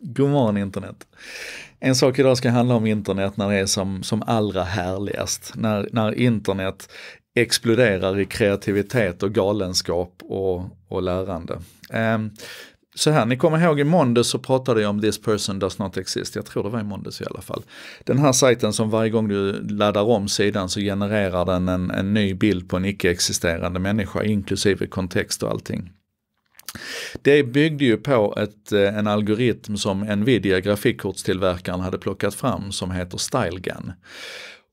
God morgon internet. En sak idag ska handla om internet när det är som, som allra härligast. När, när internet exploderar i kreativitet och galenskap och, och lärande. Um, så här, ni kommer ihåg i måndags så pratade jag om this person does not exist. Jag tror det var i måndags i alla fall. Den här sajten som varje gång du laddar om sidan så genererar den en, en ny bild på en icke-existerande människa inklusive kontext och allting. Det byggde ju på ett, eh, en algoritm som Nvidia grafikkortstillverkaren hade plockat fram som heter StyleGAN.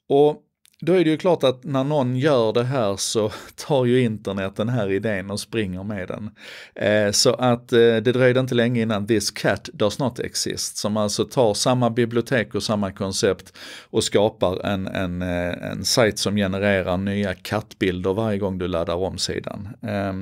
Och då är det ju klart att när någon gör det här så tar ju internet den här idén och springer med den. Eh, så att eh, det dröjde inte länge innan This Cat Does Not Exist, som alltså tar samma bibliotek och samma koncept och skapar en, en, eh, en sajt som genererar nya kattbilder varje gång du laddar om sidan. Eh,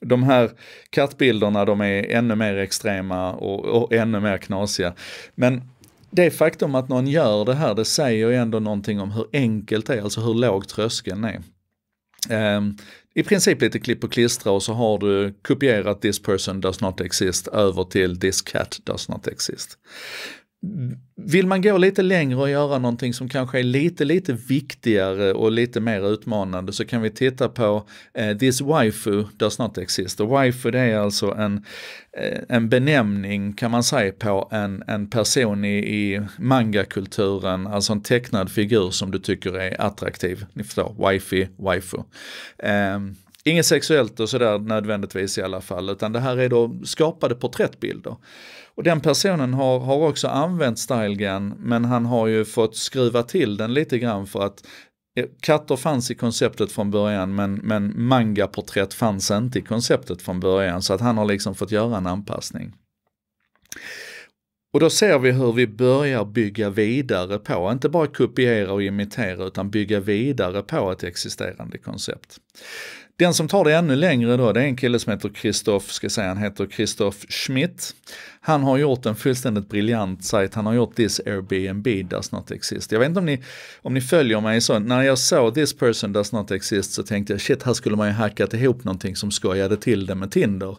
de här kattbilderna de är ännu mer extrema och, och ännu mer knasiga. Men det faktum att någon gör det här, det säger ju ändå någonting om hur enkelt det är, alltså hur låg tröskeln är. Um, I princip lite klipp och klistra och så har du kopierat this person does not exist över till this cat does not exist. Vill man gå lite längre och göra någonting som kanske är lite, lite viktigare och lite mer utmanande så kan vi titta på eh, This Waifu Does Not Exist. Och waifu det är alltså en, eh, en benämning kan man säga på en, en person i, i mangakulturen, alltså en tecknad figur som du tycker är attraktiv. Ni förstår, wifi, waifu. Eh, Inget sexuellt och sådär nödvändigtvis i alla fall, utan det här är då skapade porträttbilder. Och den personen har, har också använt StyleGAN men han har ju fått skruva till den lite grann för att eh, Katter fanns i konceptet från början men, men mangaporträtt fanns inte i konceptet från början så att han har liksom fått göra en anpassning. Och då ser vi hur vi börjar bygga vidare på, inte bara kopiera och imitera utan bygga vidare på ett existerande koncept. Den som tar det ännu längre då, det är en kille som heter Christoph, ska säga, han heter Christoph Schmidt. Han har gjort en fullständigt briljant sajt, han har gjort This Airbnb does not exist. Jag vet inte om ni, om ni följer mig så, när jag såg This person does not exist så tänkte jag shit, här skulle man ju hackat ihop någonting som skojade till det med Tinder.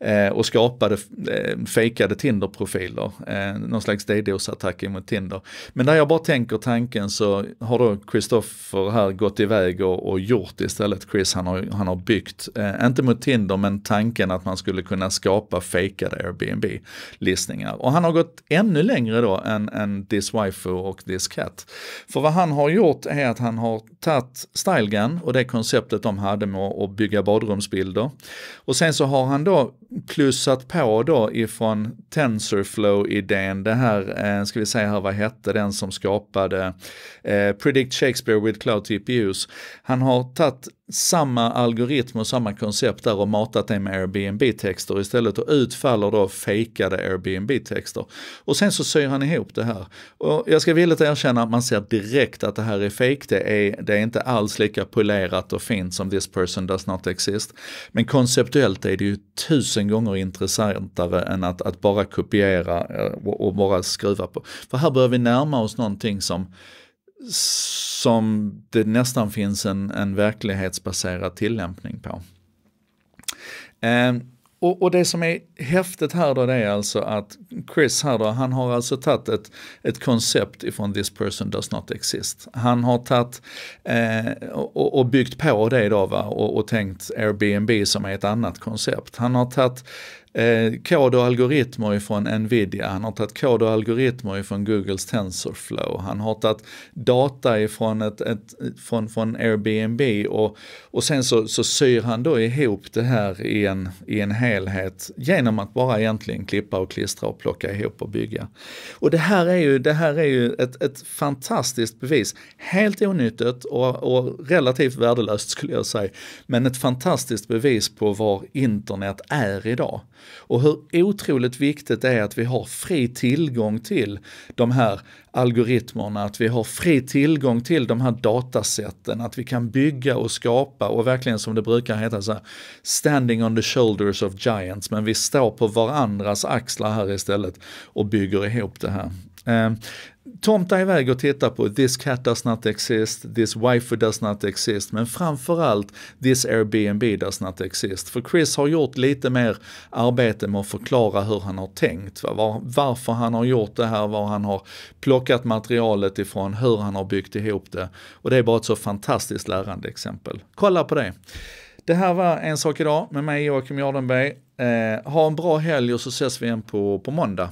Eh, och skapade eh, fejkade Tinder-profiler, eh, någon slags DDoS-attack mot Tinder. Men när jag bara tänker tanken så har då Christopher här gått iväg och, och gjort istället, Chris han har, han har byggt, eh, inte mot Tinder men tanken att man skulle kunna skapa fejkade Airbnb listningar. Och han har gått ännu längre då än, än This Waifu och This Cat. För vad han har gjort är att han har tagit StyleGun och det konceptet de hade med att bygga badrumsbilder. Och sen så har han då plussat på då ifrån TensorFlow-idén, det här, eh, ska vi säga här, vad hette den som skapade eh, Predict Shakespeare with Cloud TPUs. Han har tagit samma algoritm och samma koncept där och matat det med Airbnb-texter istället och utfaller då fejkade Airbnb-texter. Och sen så syr han ihop det här. Och jag ska villigt erkänna att man ser direkt att det här är fejk. Det är, det är inte alls lika polerat och fint som this person does not exist. Men konceptuellt är det ju tusen gånger intressantare än att, att bara kopiera eh, och bara skruva på. För här börjar vi närma oss någonting som som det nästan finns en, en verklighetsbaserad tillämpning på. Eh, och, och, det som är häftigt här då det är alltså att Chris här då, han har alltså tagit ett, ett koncept ifrån this person does not exist. Han har tagit eh, och, och, byggt på det då va och, och tänkt Airbnb som är ett annat koncept. Han har tagit eh, kod och algoritmer ifrån Nvidia, han har tagit kod och algoritmer ifrån Googles TensorFlow, han har tagit data ifrån ett, ett, från, från Airbnb och, och sen så, så syr han då ihop det här i en, i en helhet genom att bara egentligen klippa och klistra och plocka ihop och bygga. Och det här är ju, det här är ju ett, ett fantastiskt bevis, helt onyttigt och, och relativt värdelöst skulle jag säga, men ett fantastiskt bevis på var internet är idag. Och hur otroligt viktigt det är att vi har fri tillgång till de här algoritmerna, att vi har fri tillgång till de här datasätten, att vi kan bygga och skapa och verkligen som det brukar heta så här, standing on the shoulders of giants, men vi står på varandras axlar här istället och bygger ihop det här. Eh, tomta iväg och titta på This cat does not exist, This wife does not exist, men framförallt This Airbnb does not exist. För Chris har gjort lite mer arbete med att förklara hur han har tänkt, var, varför han har gjort det här, var han har plockat materialet ifrån, hur han har byggt ihop det. Och det är bara ett så fantastiskt lärande exempel. Kolla på det. Det här var En sak idag med mig Joakim Jardenberg. Eh, ha en bra helg och så ses vi igen på, på måndag.